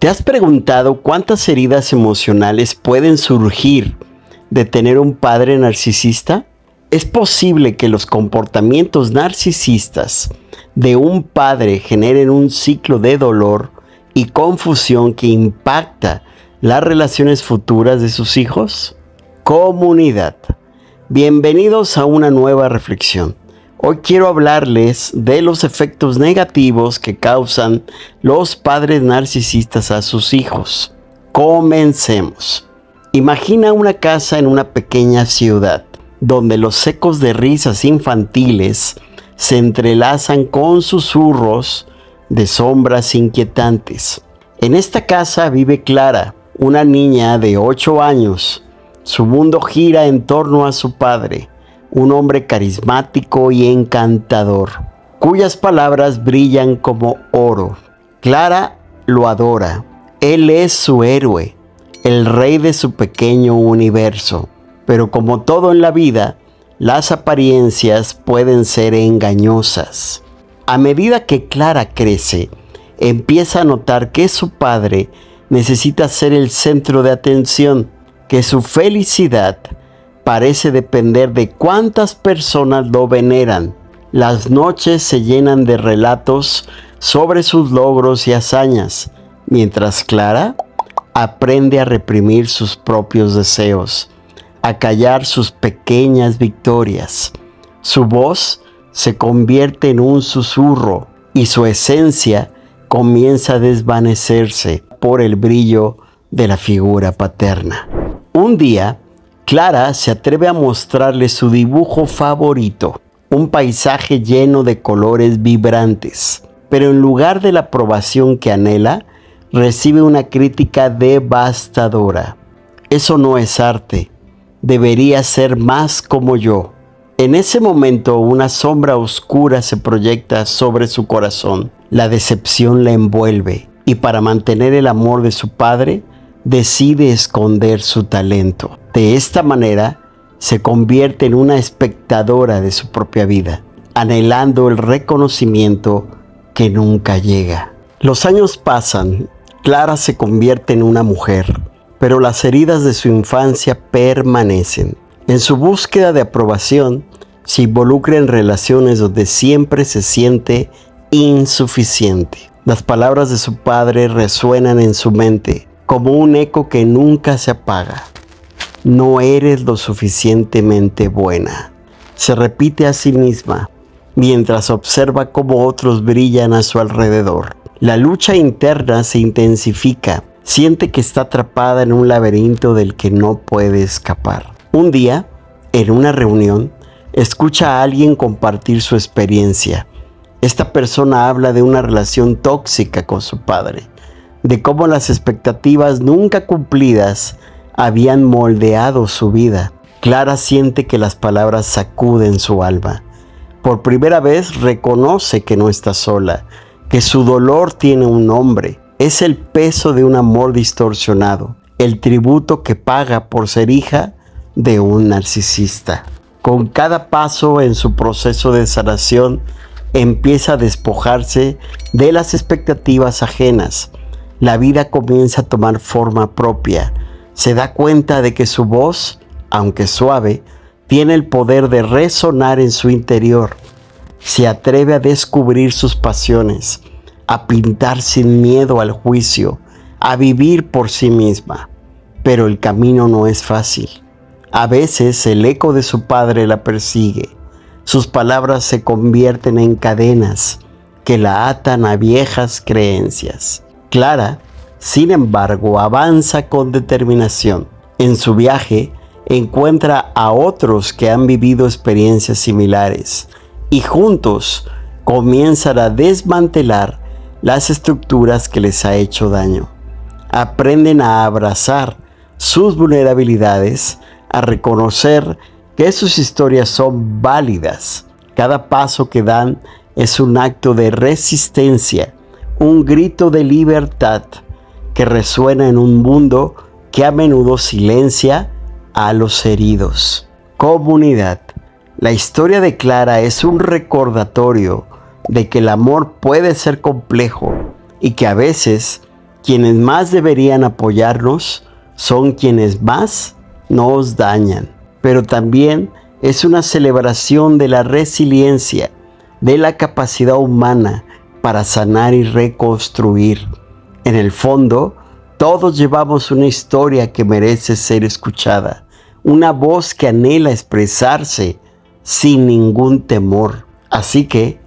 ¿Te has preguntado cuántas heridas emocionales pueden surgir de tener un padre narcisista? Es posible que los comportamientos narcisistas de un padre generen un ciclo de dolor y confusión que impacta las relaciones futuras de sus hijos. Comunidad. Bienvenidos a una nueva reflexión. Hoy quiero hablarles de los efectos negativos que causan los padres narcisistas a sus hijos. Comencemos. Imagina una casa en una pequeña ciudad, donde los ecos de risas infantiles se entrelazan con susurros de sombras inquietantes. En esta casa vive Clara, una niña de 8 años. Su mundo gira en torno a su padre, un hombre carismático y encantador, cuyas palabras brillan como oro. Clara lo adora. Él es su héroe, el rey de su pequeño universo. Pero como todo en la vida, las apariencias pueden ser engañosas. A medida que Clara crece, empieza a notar que su padre necesita ser el centro de atención, que su felicidad parece depender de cuántas personas lo veneran. Las noches se llenan de relatos sobre sus logros y hazañas, mientras Clara aprende a reprimir sus propios deseos, a callar sus pequeñas victorias. Su voz se convierte en un susurro y su esencia comienza a desvanecerse por el brillo de la figura paterna. Un día, Clara se atreve a mostrarle su dibujo favorito, un paisaje lleno de colores vibrantes, pero en lugar de la aprobación que anhela, recibe una crítica devastadora. Eso no es arte, debería ser más como yo. En ese momento una sombra oscura se proyecta sobre su corazón, la decepción la envuelve y para mantener el amor de su padre, decide esconder su talento. De esta manera, se convierte en una espectadora de su propia vida, anhelando el reconocimiento que nunca llega. Los años pasan, Clara se convierte en una mujer, pero las heridas de su infancia permanecen. En su búsqueda de aprobación, se involucra en relaciones donde siempre se siente insuficiente. Las palabras de su padre resuenan en su mente, como un eco que nunca se apaga. No eres lo suficientemente buena. Se repite a sí misma mientras observa cómo otros brillan a su alrededor. La lucha interna se intensifica. Siente que está atrapada en un laberinto del que no puede escapar. Un día, en una reunión, escucha a alguien compartir su experiencia. Esta persona habla de una relación tóxica con su padre de cómo las expectativas nunca cumplidas habían moldeado su vida. Clara siente que las palabras sacuden su alma. Por primera vez reconoce que no está sola, que su dolor tiene un nombre. Es el peso de un amor distorsionado, el tributo que paga por ser hija de un narcisista. Con cada paso en su proceso de sanación, empieza a despojarse de las expectativas ajenas la vida comienza a tomar forma propia. Se da cuenta de que su voz, aunque suave, tiene el poder de resonar en su interior. Se atreve a descubrir sus pasiones, a pintar sin miedo al juicio, a vivir por sí misma. Pero el camino no es fácil. A veces el eco de su padre la persigue. Sus palabras se convierten en cadenas que la atan a viejas creencias. Clara, sin embargo, avanza con determinación. En su viaje encuentra a otros que han vivido experiencias similares y juntos comienzan a desmantelar las estructuras que les ha hecho daño. Aprenden a abrazar sus vulnerabilidades, a reconocer que sus historias son válidas. Cada paso que dan es un acto de resistencia un grito de libertad que resuena en un mundo que a menudo silencia a los heridos. Comunidad. La historia de Clara es un recordatorio de que el amor puede ser complejo y que a veces Quienes más deberían apoyarnos son quienes más nos dañan. Pero también es una celebración de la resiliencia, de la capacidad humana para sanar y reconstruir. En el fondo, todos llevamos una historia que merece ser escuchada, una voz que anhela expresarse sin ningún temor. Así que,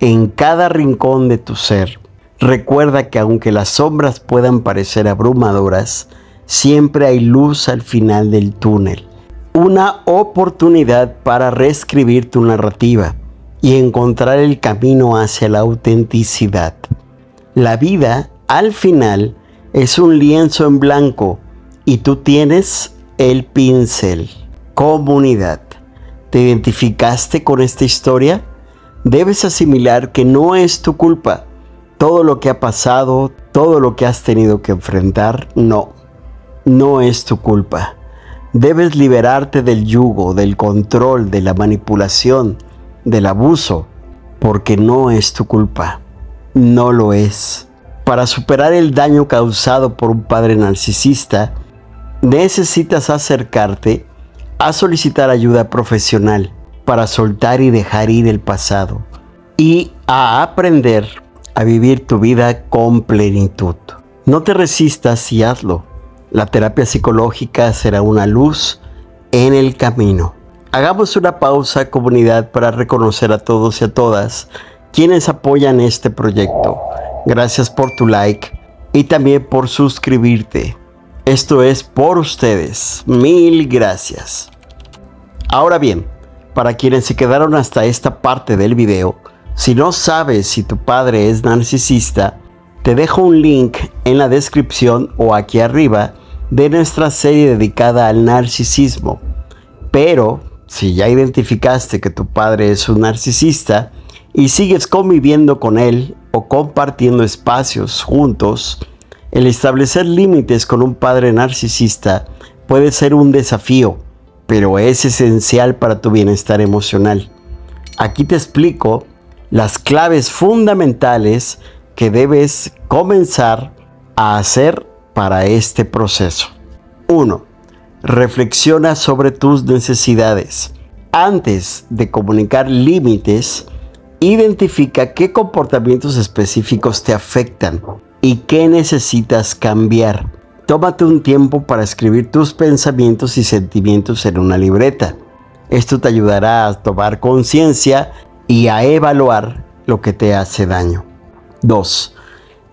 en cada rincón de tu ser, recuerda que aunque las sombras puedan parecer abrumadoras, siempre hay luz al final del túnel. Una oportunidad para reescribir tu narrativa y encontrar el camino hacia la autenticidad. La vida, al final, es un lienzo en blanco y tú tienes el pincel. Comunidad. ¿Te identificaste con esta historia? Debes asimilar que no es tu culpa. Todo lo que ha pasado, todo lo que has tenido que enfrentar, no. No es tu culpa. Debes liberarte del yugo, del control, de la manipulación, del abuso, porque no es tu culpa. No lo es. Para superar el daño causado por un padre narcisista, necesitas acercarte a solicitar ayuda profesional para soltar y dejar ir el pasado y a aprender a vivir tu vida con plenitud. No te resistas y hazlo. La terapia psicológica será una luz en el camino. Hagamos una pausa comunidad para reconocer a todos y a todas quienes apoyan este proyecto Gracias por tu like y también por suscribirte. Esto es por ustedes. Mil gracias. Ahora bien, para quienes se quedaron hasta esta parte del video, si no sabes si tu padre es narcisista, te dejo un link en la descripción o aquí arriba de nuestra serie dedicada al narcisismo. Pero si ya identificaste que tu padre es un narcisista y sigues conviviendo con él o compartiendo espacios juntos, el establecer límites con un padre narcisista puede ser un desafío, pero es esencial para tu bienestar emocional. Aquí te explico las claves fundamentales que debes comenzar a hacer para este proceso. 1. Reflexiona sobre tus necesidades. Antes de comunicar límites, Identifica qué comportamientos específicos te afectan y qué necesitas cambiar. Tómate un tiempo para escribir tus pensamientos y sentimientos en una libreta. Esto te ayudará a tomar conciencia y a evaluar lo que te hace daño. 2.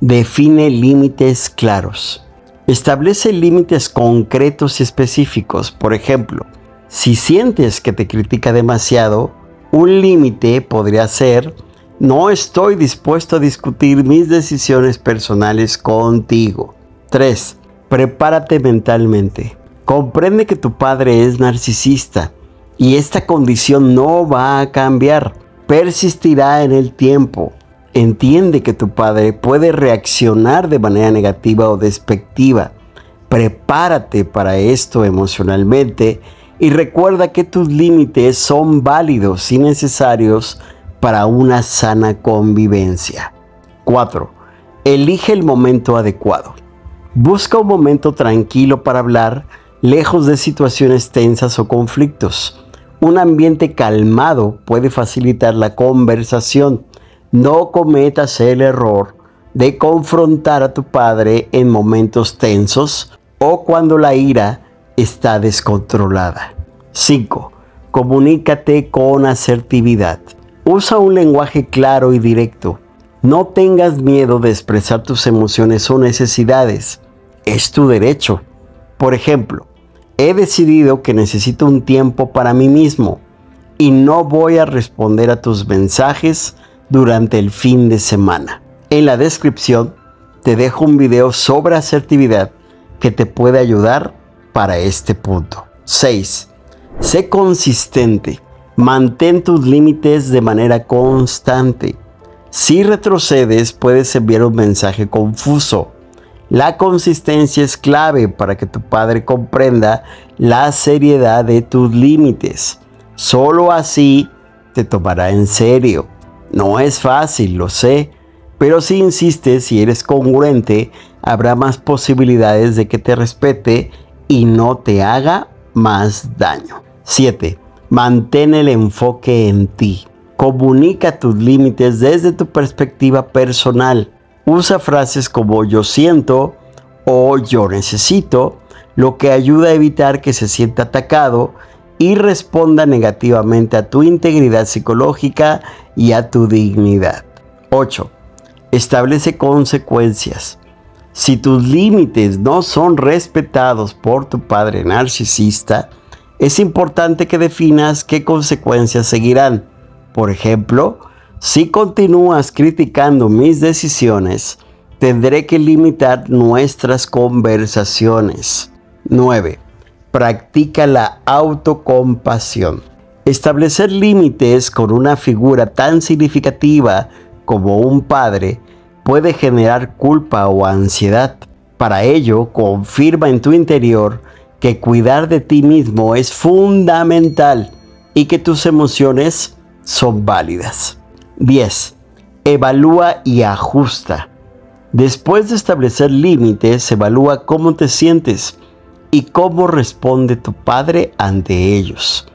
Define límites claros. Establece límites concretos y específicos. Por ejemplo, si sientes que te critica demasiado, un límite podría ser, no estoy dispuesto a discutir mis decisiones personales contigo. 3. Prepárate mentalmente. Comprende que tu padre es narcisista y esta condición no va a cambiar, persistirá en el tiempo. Entiende que tu padre puede reaccionar de manera negativa o despectiva. Prepárate para esto emocionalmente y recuerda que tus límites son válidos y necesarios para una sana convivencia. 4. Elige el momento adecuado. Busca un momento tranquilo para hablar, lejos de situaciones tensas o conflictos. Un ambiente calmado puede facilitar la conversación. No cometas el error de confrontar a tu padre en momentos tensos o cuando la ira está descontrolada. 5. Comunícate con asertividad. Usa un lenguaje claro y directo. No tengas miedo de expresar tus emociones o necesidades. Es tu derecho. Por ejemplo, he decidido que necesito un tiempo para mí mismo y no voy a responder a tus mensajes durante el fin de semana. En la descripción te dejo un video sobre asertividad que te puede ayudar para este punto. 6. Sé consistente. Mantén tus límites de manera constante. Si retrocedes, puedes enviar un mensaje confuso. La consistencia es clave para que tu padre comprenda la seriedad de tus límites. Solo así te tomará en serio. No es fácil, lo sé, pero si insistes y eres congruente, habrá más posibilidades de que te respete y no te haga más daño. 7. Mantén el enfoque en ti. Comunica tus límites desde tu perspectiva personal. Usa frases como yo siento o yo necesito, lo que ayuda a evitar que se sienta atacado y responda negativamente a tu integridad psicológica y a tu dignidad. 8. Establece consecuencias. Si tus límites no son respetados por tu padre narcisista, es importante que definas qué consecuencias seguirán. Por ejemplo, si continúas criticando mis decisiones, tendré que limitar nuestras conversaciones. 9. Practica la autocompasión. Establecer límites con una figura tan significativa como un padre puede generar culpa o ansiedad. Para ello, confirma en tu interior que cuidar de ti mismo es fundamental y que tus emociones son válidas. 10. Evalúa y ajusta. Después de establecer límites, evalúa cómo te sientes y cómo responde tu padre ante ellos.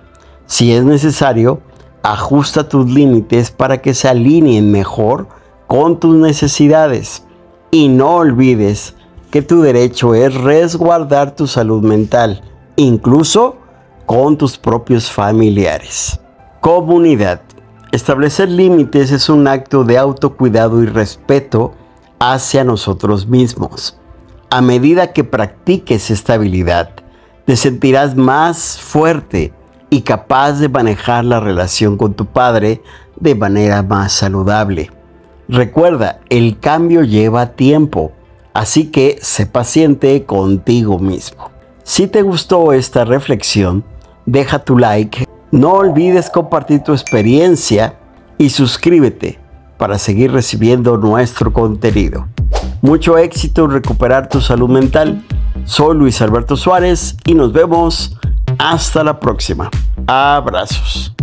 Si es necesario, ajusta tus límites para que se alineen mejor con tus necesidades. Y no olvides que tu derecho es resguardar tu salud mental, incluso con tus propios familiares. Comunidad. Establecer límites es un acto de autocuidado y respeto hacia nosotros mismos. A medida que practiques esta habilidad, te sentirás más fuerte y capaz de manejar la relación con tu padre de manera más saludable. Recuerda, el cambio lleva tiempo, así que sé paciente contigo mismo. Si te gustó esta reflexión, deja tu like, no olvides compartir tu experiencia y suscríbete para seguir recibiendo nuestro contenido. Mucho éxito en recuperar tu salud mental. Soy Luis Alberto Suárez y nos vemos hasta la próxima. Abrazos.